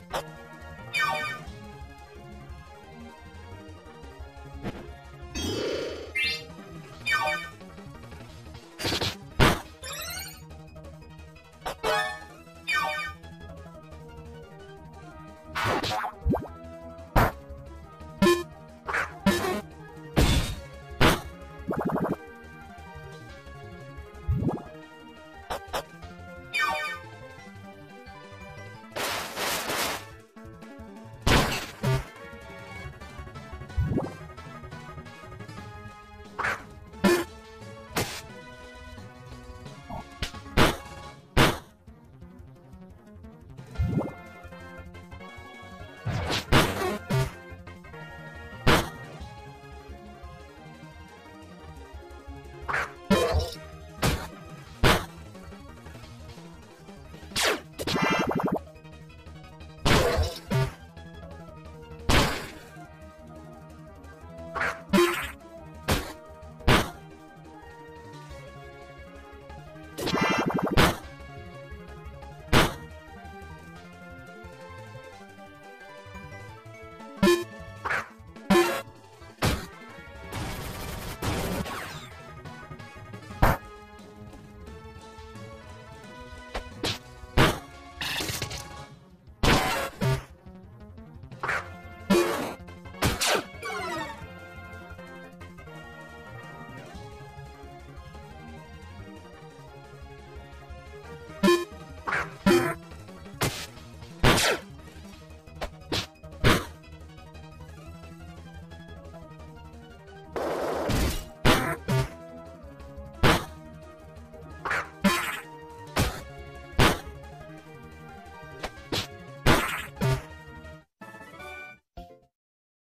you.